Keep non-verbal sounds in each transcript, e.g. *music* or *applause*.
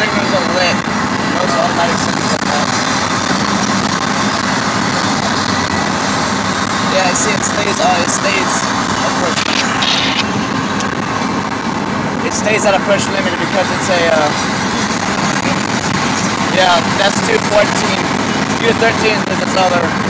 signals are lit. Most automatic signals like that. Yeah, I see it stays, uh, it stays. It stays at approach limit because it's a, uh, yeah, that's 214. 213 is its other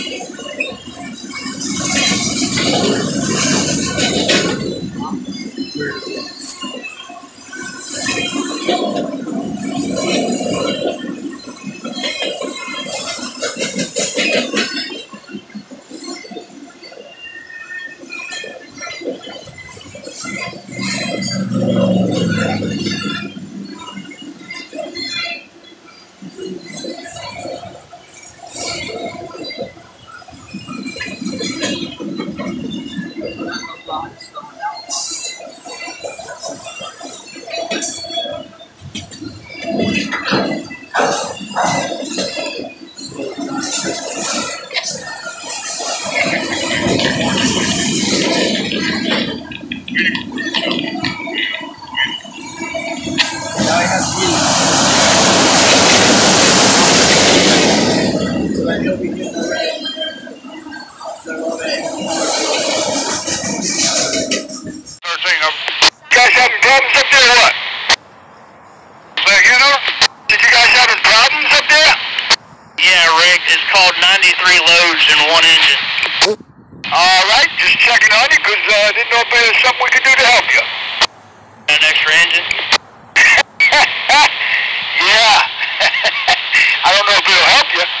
I didn't know if there's something we could do to help you. An extra engine. *laughs* Yeah. *laughs* I don't know if it'll help you.